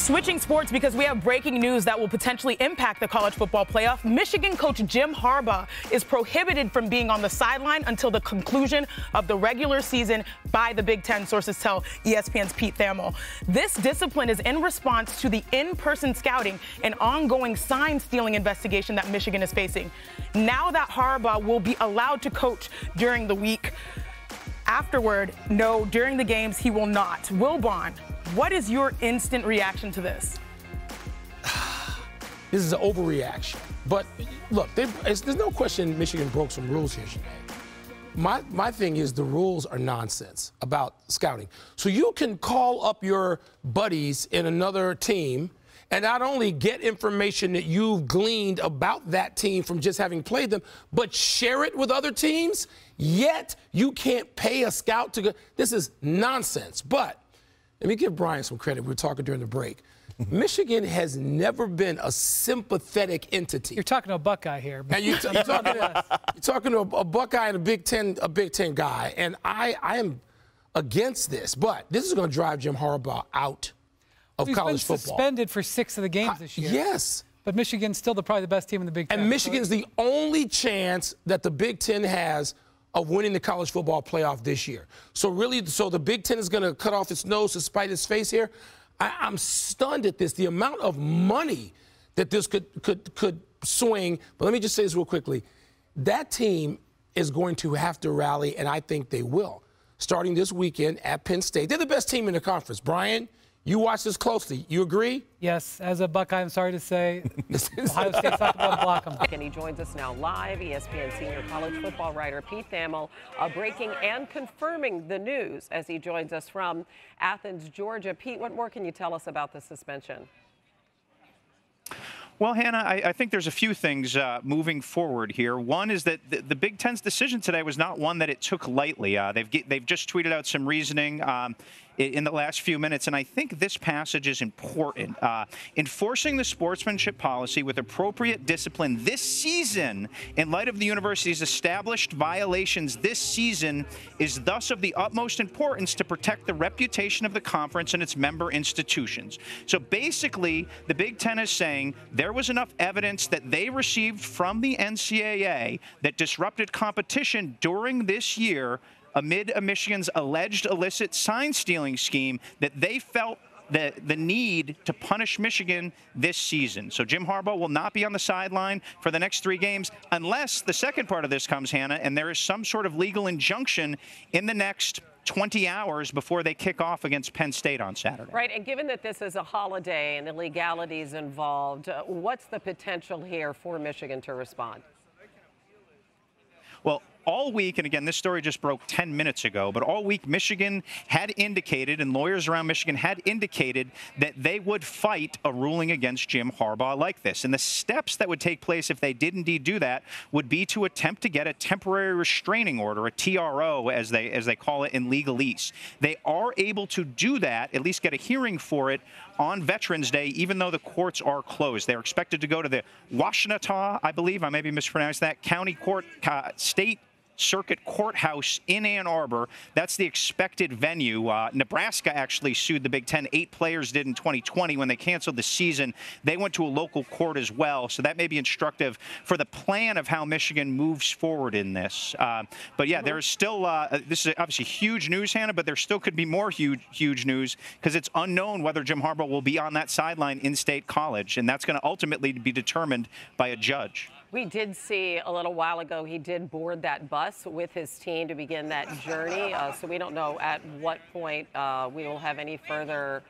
Switching sports because we have breaking news that will potentially impact the college football playoff. Michigan coach Jim Harbaugh is prohibited from being on the sideline until the conclusion of the regular season by the Big Ten, sources tell ESPN's Pete Thamel. This discipline is in response to the in person scouting and ongoing sign stealing investigation that Michigan is facing. Now that Harbaugh will be allowed to coach during the week, afterward, no, during the games, he will not. Wilbon, what is your instant reaction to this? this is an overreaction. But look, there's no question Michigan broke some rules here today. My, my thing is the rules are nonsense about scouting. So you can call up your buddies in another team and not only get information that you've gleaned about that team from just having played them, but share it with other teams. Yet you can't pay a scout to go. This is nonsense. But let me give Brian some credit. We were talking during the break. Michigan has never been a sympathetic entity. You're talking to a Buckeye here. And you, are talking, to, you're talking to a, a, Buckeye and a Big Ten, a Big Ten guy, and I, I am against this. But this is going to drive Jim Harbaugh out of He's college been football. Suspended for six of the games this year. Yes. But Michigan's still the, probably the best team in the Big Ten. And Michigan's the only chance that the Big Ten has of winning the college football playoff this year. So really, so the Big Ten is going to cut off its nose to spite its face here. I, I'm stunned at this. The amount of money that this could could could swing. But let me just say this real quickly. That team is going to have to rally, and I think they will. Starting this weekend at Penn State. They're the best team in the conference. Brian, you watch this closely. You agree? Yes. As a Buckeye, I'm sorry to say, Ohio State's not going to block them. And he joins us now live, ESPN senior college football writer Pete Thamel, uh, breaking and confirming the news as he joins us from Athens, Georgia. Pete, what more can you tell us about the suspension? Well, Hannah, I, I, think there's a few things uh, moving forward here. One is that the, the, Big Ten's decision today was not one that it took lightly. Uh, they've they've just tweeted out some reasoning. Um, in the last few minutes, and I think this passage is important. Uh, enforcing the sportsmanship policy with appropriate discipline this season, in light of the university's established violations this season, is thus of the utmost importance to protect the reputation of the conference and its member institutions. So basically, the Big Ten is saying there was enough evidence that they received from the NCAA that disrupted competition during this year amid a Michigan's alleged illicit sign stealing scheme that they felt the, the need to punish Michigan this season. So Jim Harbaugh will not be on the sideline for the next three games unless the second part of this comes, Hannah, and there is some sort of legal injunction in the next 20 hours before they kick off against Penn State on Saturday. Right, and given that this is a holiday and the legalities involved, uh, what's the potential here for Michigan to respond? Well, all week, and again, this story just broke 10 minutes ago, but all week, Michigan had indicated, and lawyers around Michigan had indicated, that they would fight a ruling against Jim Harbaugh like this. And the steps that would take place if they did indeed do that would be to attempt to get a temporary restraining order, a TRO, as they as they call it in legalese. They are able to do that, at least get a hearing for it on Veterans Day, even though the courts are closed. They're expected to go to the Washtenaw, I believe, I may be mispronouncing that, county court, uh, state Circuit Courthouse in Ann Arbor. That's the expected venue. Uh, Nebraska actually sued the Big Ten. Eight players did in 2020 when they canceled the season. They went to a local court as well, so that may be instructive for the plan of how Michigan moves forward in this. Uh, but yeah, there is still uh, this is obviously huge news, Hannah, but there still could be more huge huge news because it's unknown whether Jim Harbaugh will be on that sideline in State College, and that's going to ultimately be determined by a judge. We did see a little while ago he did board that bus with his team to begin that journey. Uh, so we don't know at what point uh, we will have any further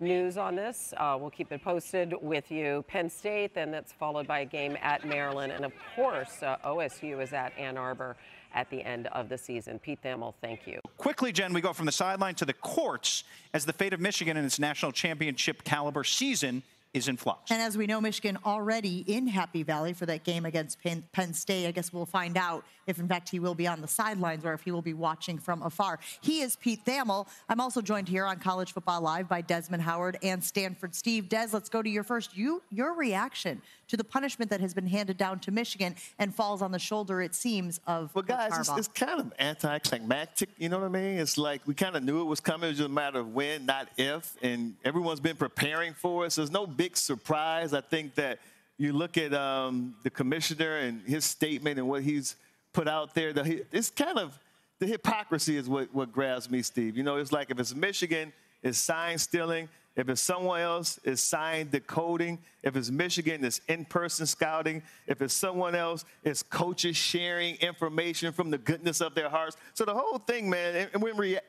news on this. Uh, we'll keep it posted with you. Penn State, then that's followed by a game at Maryland. And of course, uh, OSU is at Ann Arbor at the end of the season. Pete Thamel, thank you. Quickly, Jen, we go from the sideline to the courts as the fate of Michigan in its national championship caliber season is in flux. And as we know, Michigan already in Happy Valley for that game against Penn, Penn, State. I guess we'll find out if, in fact, he will be on the sidelines or if he will be watching from afar. He is Pete Thamel. I'm also joined here on College Football Live by Desmond Howard and Stanford Steve. Des, let's go to your first. You, your reaction to the punishment that has been handed down to Michigan and falls on the shoulder, it seems, of well, guys, it's, it's, kind of anticlimactic. You know what I mean? It's like we kind of knew it was coming. It was just a matter of when, not if. And everyone's been preparing for it. So there's no big surprise. I think that you look at um, the commissioner and his statement and what he's put out there. The, it's kind of the hypocrisy is what, what grabs me, Steve. You know, it's like if it's Michigan, it's sign stealing. If it's someone else, it's sign decoding. If it's Michigan, it's in person scouting. If it's someone else, it's coaches sharing information from the goodness of their hearts. So the whole thing, man,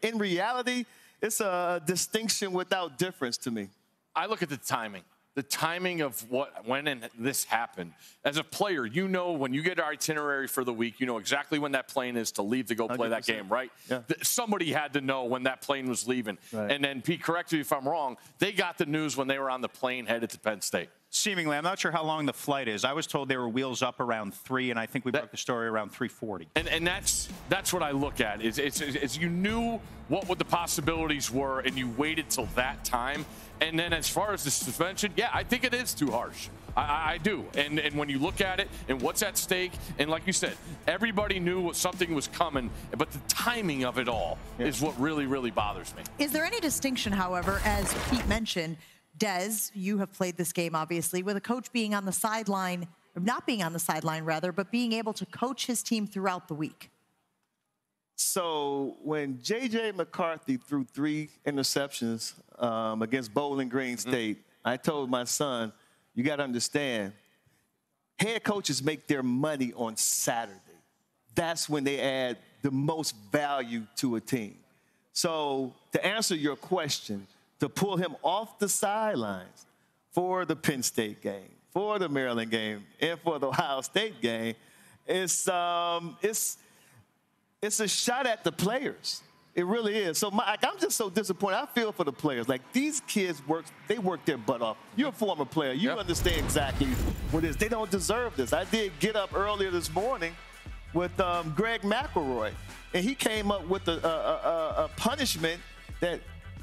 in reality, it's a distinction without difference to me. I look at the timing the timing of what when and this happened. As a player, you know when you get our itinerary for the week, you know exactly when that plane is to leave to go play 100%. that game, right? Yeah. Somebody had to know when that plane was leaving. Right. And then Pete, correct me if I'm wrong, they got the news when they were on the plane headed to Penn State. Seemingly, I'm not sure how long the flight is. I was told they were wheels up around three, and I think we that, broke the story around 3:40. And, and that's that's what I look at. Is it's, it's you knew what what the possibilities were, and you waited till that time. And then as far as the suspension, yeah, I think it is too harsh. I, I, do. And and when you look at it and what's at stake, and like you said, everybody knew something was coming, but the timing of it all yeah. is what really, really bothers me. Is there any distinction, however, as Pete mentioned, Des, you have played this game obviously, with a coach being on the sideline, not being on the sideline rather, but being able to coach his team throughout the week? So when J.J. McCarthy threw three interceptions um, against Bowling Green mm-hmm. State, mm-hmm. I told my son, you got to understand, head coaches make their money on Saturday. That's when they add the most value to a team. So to answer your question, to pull him off the sidelines for the Penn State game, for the Maryland game, and for the Ohio State game, it's um, it's it's a shot at the players. It really is. So my, I'm just so disappointed. I feel for the players. Like these kids work, they work their butt off. You're a former player. You yep. understand exactly what it is. They don't deserve this. I did get up earlier this morning with um, Greg McElroy, and he came up with a, a, a, a punishment that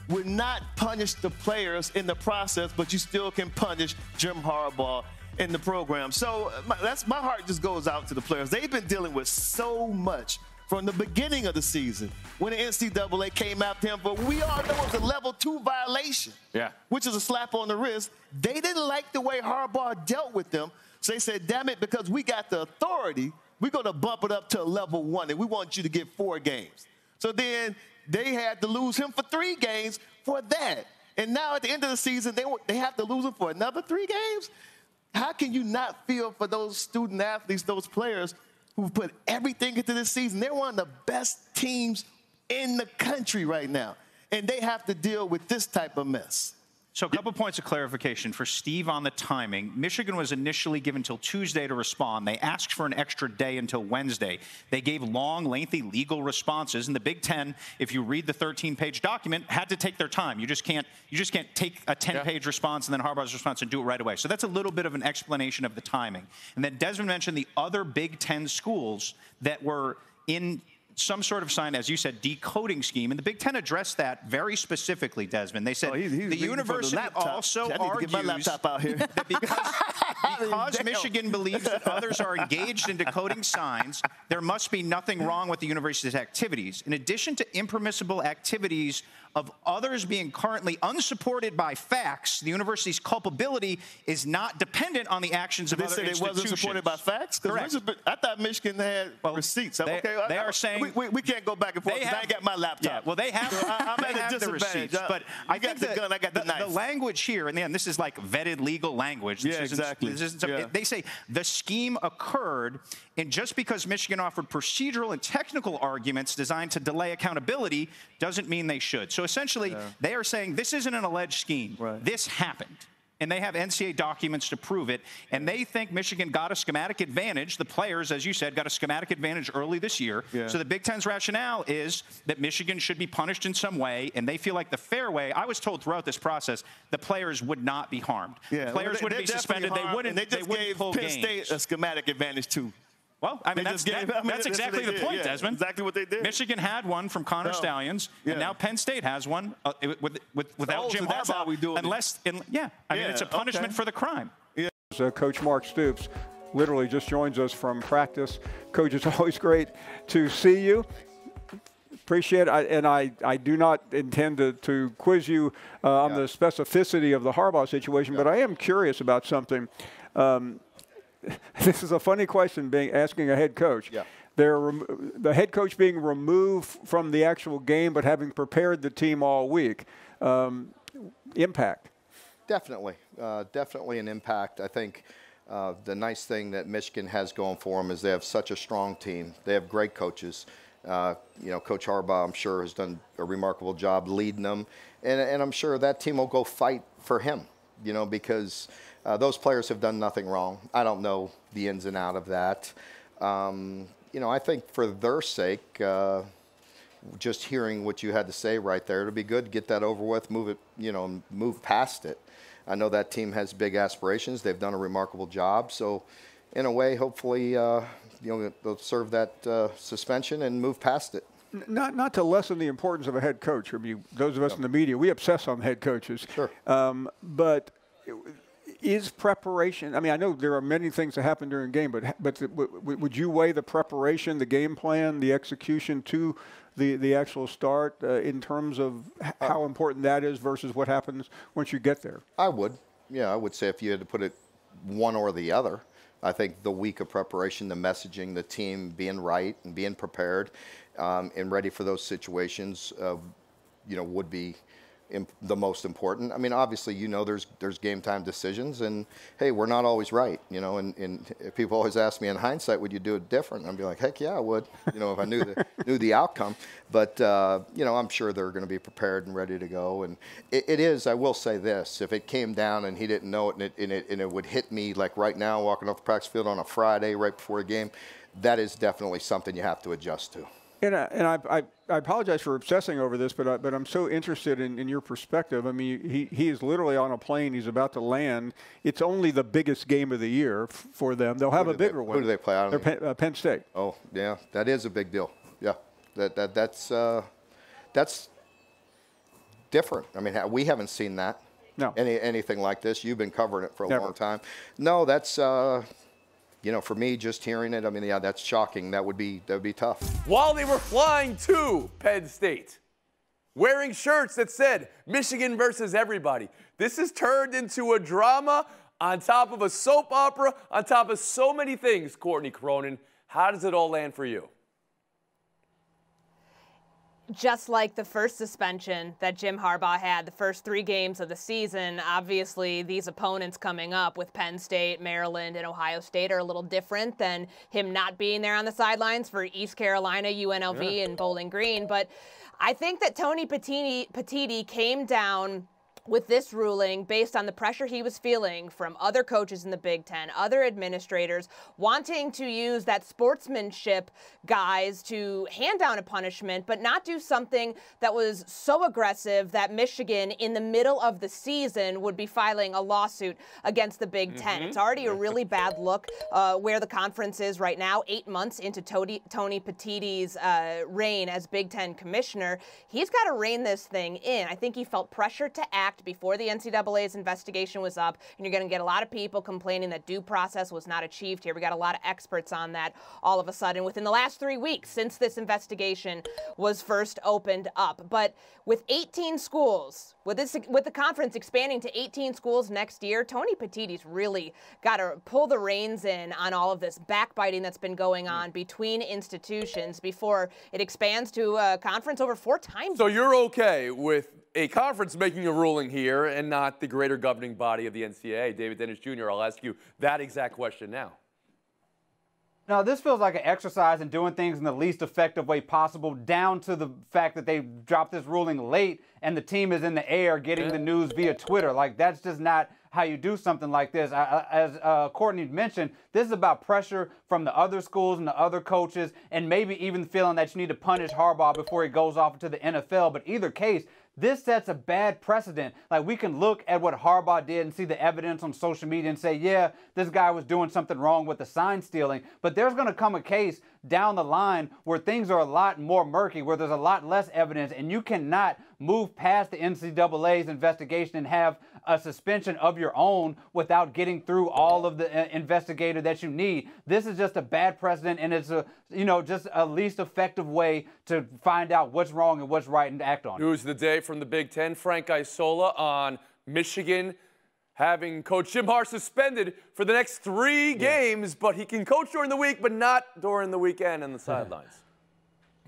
would not punish the players in the process, but you still can punish Jim Harbaugh in the program. So my, that's my heart just goes out to the players. They've been dealing with so much from the beginning of the season when the NCAA came after him for we all know it was a level two violation. Yeah. Which is a slap on the wrist. They didn't like the way Harbaugh dealt with them. So they said, damn it, because we got the authority, we're going to bump it up to a level one, and we want you to get four games. So then they had to lose him for three games for that. And now at the end of the season, they, they have to lose him for another three games? How can you not feel for those student athletes, those players who've put everything into this season. They're one of the best teams in the country right now. And they have to deal with this type of mess. So, a couple points of clarification for Steve on the timing. Michigan was initially given until Tuesday to respond. They asked for an extra day until Wednesday. They gave long, lengthy legal responses, and the Big Ten, if you read the 13-page document, had to take their time. You just can't you just can't take a 10-page yeah. response and then Harbaugh's response and do it right away. So that's a little bit of an explanation of the timing. And then Desmond mentioned the other Big Ten schools that were in some sort of sign, as you said, decoding scheme. And the Big Ten addressed that very specifically, Desmond. They said oh, he's, he's the university the also argues that because, because Michigan believes that others are engaged in decoding signs, there must be nothing wrong with the university's activities. In addition to impermissible activities of others being currently unsupported by facts, the university's culpability is not dependent on the actions of they other said institutions. it wasn't supported by facts? Correct. I thought Michigan had well, receipts. They, okay, they are saying we, we, we, can't go back and forth. Have, I got my laptop. Yeah, well, they have. I, am at a disadvantage. But I got the, the, gun. I got the, the, knife. The language here, and then this is like vetted legal language. This yeah, exactly. Yeah. They say the scheme occurred, and just because Michigan offered procedural and technical arguments designed to delay accountability doesn't mean they should. So essentially, yeah. they are saying this isn't an alleged scheme. Right. This happened. and they have NCAA documents to prove it. And they think Michigan got a schematic advantage. The players, as you said, got a schematic advantage early this year. Yeah. So the Big Ten's rationale is that Michigan should be punished in some way, and they feel like the fair way. I was told throughout this process the players would not be harmed. Yeah, Players well, wouldn't they're be suspended. definitely They wouldn't. and they just wouldn't gave Penn games. State a schematic advantage too. Well, I mean, that's, gave- that- I mean, that's that's exactly they the point, yeah, Desmond. exactly what they did. Michigan had one from Connor No. Stalions, Yeah. and now Penn State has one uh, with, with, without Oh, so Jim that's Harbaugh. how we doing it. unless, in, yeah, I mean, it's a punishment okay. for the crime. Uh, Coach Mark Stoops literally just joins us from practice. Coach, it's always great to see you. Appreciate it. I, and I, I do not intend to, to quiz you uh, on the specificity of the Harbaugh situation, but I am curious about something. Um, this is a funny question being asking a head coach. Yeah. They're rem- the head coach being removed from the actual game, but having prepared the team all week. Um, impact. Definitely, uh, definitely an impact. I think uh, the nice thing that Michigan has going for them is they have such a strong team. They have great coaches. Uh, you know, Coach Harbaugh, I'm sure, has done a remarkable job leading them, and, and I'm sure that team will go fight for him. You know, because uh, those players have done nothing wrong. I don't know the ins and out of that. Um, you know, I think for their sake. Uh, just hearing what you had to say right there, it'll be good to get that over with, move it, you know, move past it. I know that team has big aspirations. They've done a remarkable job. So, in a way, hopefully, uh, you know, they'll serve that uh, suspension and move past it. Not, not to lessen the importance of a head coach. I mean, those of us in the media, we obsess on head coaches. Sure. Um, but is preparation? I mean, I know there are many things that happen during a game, but but the, w- w- would you weigh the preparation, the game plan, the execution to the the actual start uh, in terms of h- how important that is versus what happens once you get there? I would. Yeah, I would say if you had to put it one or the other, I think the week of preparation, the messaging, the team being right and being prepared um, and ready for those situations, uh, you know, would be the most important. I mean, obviously, you know, there's there's game time decisions, and hey, we're not always right, you know. And, and people always ask me in hindsight, would you do it different? I'd be like, heck yeah, I would. You know, if I knew the knew the outcome. But uh, you know, I'm sure they're going to be prepared and ready to go. And it, it is. I will say this: if it came down and he didn't know it, and it, and it and it would hit me like right now, walking off the practice field on a Friday right before a game, that is definitely something you have to adjust to. And, I, and I, I, I apologize for obsessing over this, but I, but I'm so interested in, in your perspective. I mean, he, he is literally on a plane. He's about to land. It's only the biggest game of the year for them. They'll have Who a do they- bigger who one. do they play? I They're Penn, uh, Penn State. Oh, yeah, that is a big deal. Yeah, that that that's uh, that's different. I mean, we haven't seen that. No. Any anything like this? You've been covering it for a Never. long time. No, that's uh, you know, for me, just hearing it. I mean, yeah, that's shocking. That would be that would be tough. while they were flying to Penn State, wearing shirts that said Michigan versus everybody. This has turned into a drama on top of a soap opera, on top of so many things, Courtney Cronin. How does it all land for you? Just like the first suspension that Jim Harbaugh had, the first three games of the season, obviously these opponents coming up with Penn State, Maryland, and Ohio State are a little different than him not being there on the sidelines for East Carolina, UNLV, and Bowling Green. But I think that Tony Petitti, Petitti came down with this ruling based on the pressure he was feeling from other coaches in the Big Ten, other administrators, wanting to use that sportsmanship guise to hand down a punishment, but not do something that was so aggressive that Michigan, in the middle of the season, would be filing a lawsuit against the Big 10 It's already a really bad look uh, where the conference is right now, eight months into Tony, Tony Petitti's uh, reign as Big Ten commissioner. He's got to rein this thing in. I think he felt pressure to act before the NCAA's investigation was up, and you're going to get a lot of people complaining that due process was not achieved here. We got a lot of experts on that all of a sudden within the last three weeks since this investigation was first opened up. But with 18 schools, with this, with the conference expanding to 18 schools next year, Tony Petitti's really got to pull the reins in on all of this backbiting that's been going on between institutions before it expands to a conference over four times. So you're okay with a conference making a ruling here and not the greater governing body of the NCAA? David Dennis Jr., I'll ask you that exact question now. Now, this feels like an exercise in doing things in the least effective way possible, down to the fact that they dropped this ruling late and the team is in the air getting the news via Twitter. Like, that's just not how you do something like this. I, as uh, Courtney mentioned, this is about pressure from the other schools and the other coaches, and maybe even feeling that you need to punish Harbaugh before he goes off to the NFL. But either case, this sets a bad precedent. Like we can look at what Harbaugh did and see the evidence on social media and say, yeah, this guy was doing something wrong with the sign stealing. But there's going to come a case down the line where things are a lot more murky, where there's a lot less evidence, and you cannot move past the NCAA's investigation and have a suspension of your own without getting through all of the uh, investigator that you need. This is just a bad precedent, and it's a you know just a least effective way to find out what's wrong and what's right and act on. News of the day from the Big Ten: Frank Isola on Michigan having Coach Jim Har suspended for the next three games, but he can coach during the week, but not during the weekend on the sidelines.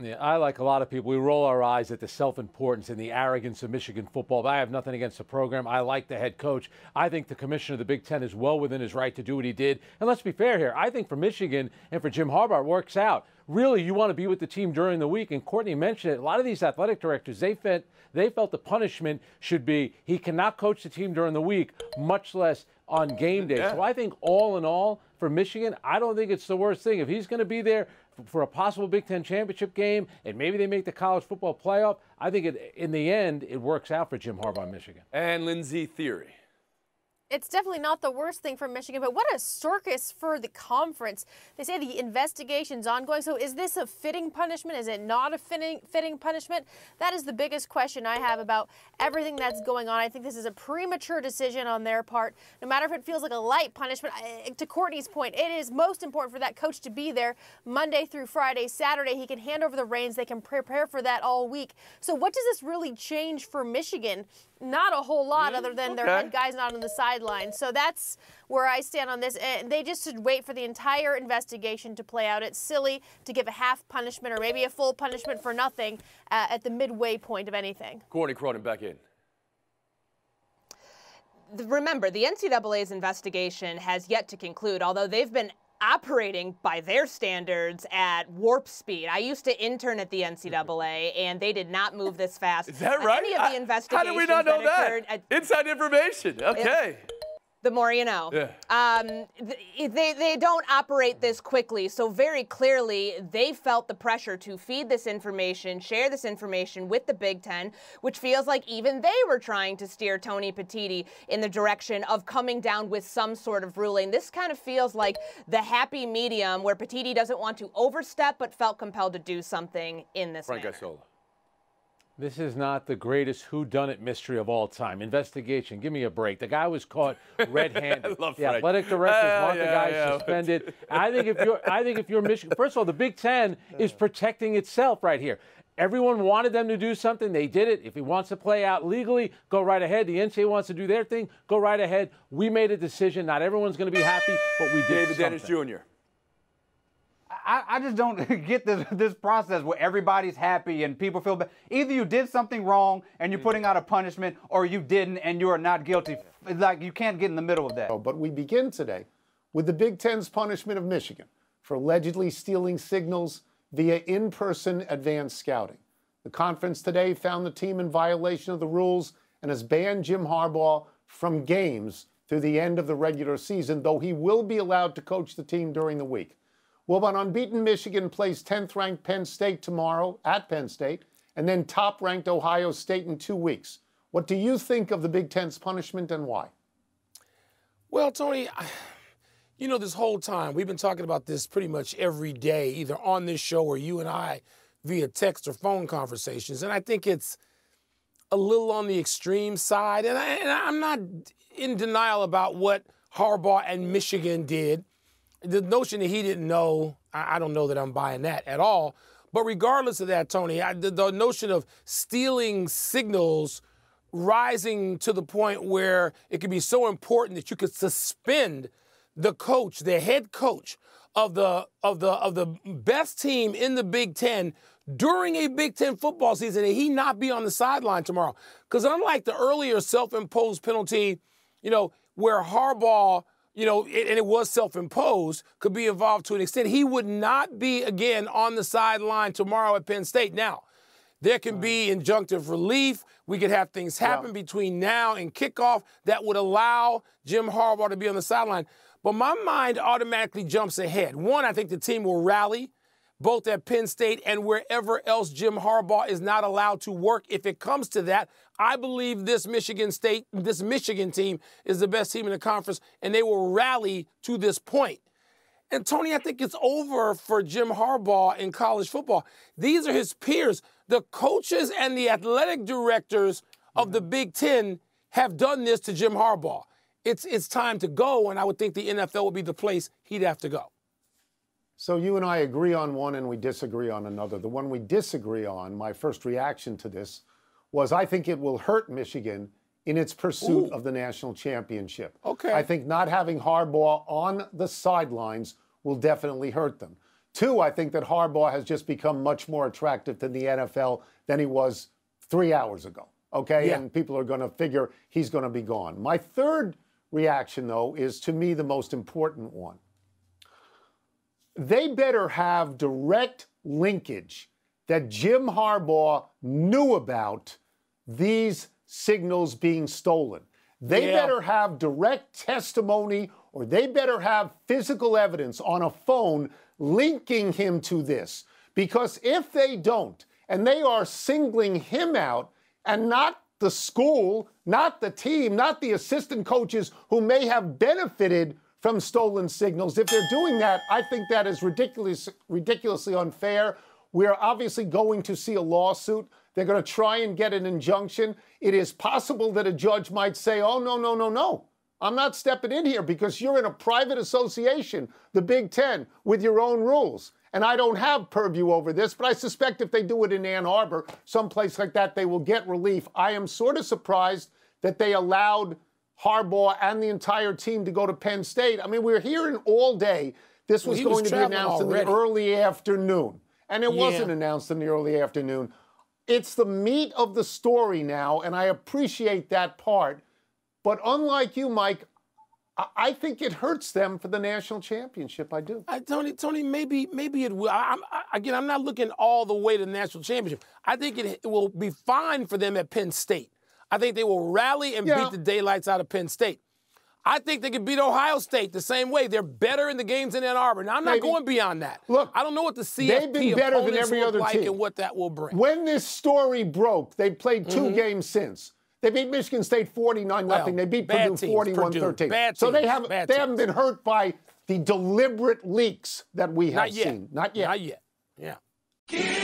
Yeah, I, like a lot of people, we roll our eyes at the self importance and the arrogance of Michigan football. But I have nothing against the program. I like the head coach. I think the commissioner of the Big Ten is well within his right to do what he did. And let's be fair here. I think for Michigan and for Jim Harbaugh, it works out. Really, you want to be with the team during the week. And Courtney mentioned it. A lot of these athletic directors, they felt, they felt the punishment should be he cannot coach the team during the week, much less on game day. Yeah. So I think all in all, for Michigan, I don't think it's the worst thing. If he's going to be there for a possible Big Ten championship game, and maybe they make the college football playoff. I think it, in the end, it works out for Jim Harbaugh, Michigan. And Lindsey Thiry it's definitely not the worst thing for Michigan, but what a circus for the conference. They say the investigation's ongoing. So is this a fitting punishment? Is it not a fitting, fitting punishment? That is the biggest question I have about everything that's going on. I think this is a premature decision on their part. No matter if it feels like a light punishment, to Courtney's point, it is most important for that coach to be there Monday through Friday. Saturday, he can hand over the reins. They can prepare for that all week. So what does this really change for Michigan? Not a whole lot, mm, other than okay. their head guys not on the sideline. So that's where I stand on this. And they just should wait for the entire investigation to play out. It's silly to give a half punishment or maybe a full punishment for nothing uh, at the midway point of anything. Courtney Cronin back in remember, the NCAA's investigation has yet to conclude, although they've been operating by their standards at warp speed. I used to intern at the NCAA, and they did not move this fast. Is that right? Any of the investigations How did we not know that? that? Inside information. Okay. The more you know. Yeah. Um, they, they don't operate this quickly. So, very clearly, they felt the pressure to feed this information, share this information with the Big Ten, which feels like even they were trying to steer Tony Petitti in the direction of coming down with some sort of ruling. This kind of feels like the happy medium where Petitti doesn't want to overstep but felt compelled to do something in this Frank manner. Isola. This is not the greatest whodunit mystery of all time. Investigation. Give me a break. The guy was caught red-handed. the Frank. athletic directors uh, want yeah, the guy yeah. suspended. I think if you're, I think if you're Michigan, first of all, the Big Ten is protecting itself right here. Everyone wanted them to do something. They did it. If he wants to play out legally, go right ahead. The NCAA wants to do their thing, go right ahead. We made a decision. Not everyone's going to be happy, but we did. David something. Dennis Jr. I, I just don't get this this process where everybody's happy and people feel bad. Either you did something wrong and you're mm. putting out a punishment, or you didn't and you are not guilty. It's like you can't get in the middle of that. But we begin today with the Big Ten's punishment of Michigan for allegedly stealing signals via in-person advanced scouting. The conference today found the team in violation of the rules and has banned Jim Harbaugh from games through the end of the regular season, though he will be allowed to coach the team during the week. Well, an unbeaten Michigan plays 10th ranked Penn State tomorrow at Penn State, and then top ranked Ohio State in two weeks. What do you think of the Big Ten's punishment and why? Well, Tony, you know, this whole time we've been talking about this pretty much every day, either on this show or you and I via text or phone conversations. And I think it's a little on the extreme side. And, I, am not in denial about what Harbaugh and Michigan did the notion that he didn't know, I, I, don't know that I'm buying that at all. But regardless of that, Tony, I, the, the notion of stealing signals rising to the point where it could be so important that you could suspend the coach, the head coach of the of the of the best team in the Big Ten during a Big Ten football season, and he not be on the sideline tomorrow. Because unlike the earlier self-imposed penalty, you know, where Harbaugh you know, and it was self imposed, could be involved to an extent. He would not be again on the sideline tomorrow at Penn State. Now, There can be injunctive relief. We could have things happen Yeah. between now and kickoff that would allow Jim Harbaugh to be on the sideline. But my mind automatically jumps ahead. One, I think the team will rally both at Penn State and wherever else Jim Harbaugh is not allowed to work. If it comes to that, I believe this Michigan State, this Michigan team is the best team in the conference, and they will rally to this point. And Tony, I think it's over for Jim Harbaugh in college football. These are his peers. The coaches and the athletic directors of the Big Ten have done this to Jim Harbaugh. It's it's time to go, and I would think the NFL would be the place he'd have to go. So you and I agree on one and we disagree on another. The one we disagree on, my first reaction to this was I think it will hurt Michigan in its pursuit of the national championship. Okay. I think not having Harbaugh on the sidelines will definitely hurt them. Two, I think that Harbaugh has just become much more attractive to the NFL than he was three hours ago. Okay. Yeah. And people are going to figure he's going to be gone. My third reaction, though, is to me the most important one they better have direct linkage that Jim Harbaugh knew about these signals being stolen. They Yeah. better have direct testimony or they better have physical evidence on a phone linking him to this. Because if they don't, and they are singling him out and not the school, not the team, not the assistant coaches who may have benefited from stolen signals. If they're doing that, I think that is ridiculous, ridiculously unfair. We're obviously going to see a lawsuit. They're going to try and get an injunction. It is possible that a judge might say, oh, no, no, no, no. I'm not stepping in here because you're in a private association, the Big Ten, with your own rules. And I don't have purview over this, but I suspect if they do it in Ann Arbor, someplace like that, they will get relief. I am sort of surprised that they allowed Harbaugh and the entire team to go to Penn State. I mean, we are hearing all day this Well, was was going to be announced in the early afternoon. And it Yeah. wasn't announced in the early afternoon. It's the meat of the story now, and I appreciate that part. But unlike you, Mike, I- think it hurts them for the national championship. I do. I, Tony, Tony, maybe, maybe it will. I, I'm, I, again, I'm not looking all the way to the national championship. I think it, it will be fine for them at Penn State. I think they will rally and Yeah. beat the daylights out of Penn State. I think they could beat Ohio State the same way. They're better in the games in Ann Arbor. Now, I'm not Maybe. going beyond that. Look, I don't know what the CFP they've been better than every other like team. and what that will bring. When this story broke, they played 2 Mhm. games since. They beat Michigan State 49 Well, nothing. They beat Purdue 41 13. So they haven't they haven't been hurt by the deliberate leaks that we have Not seen. Not yet. Not yet. Yeah.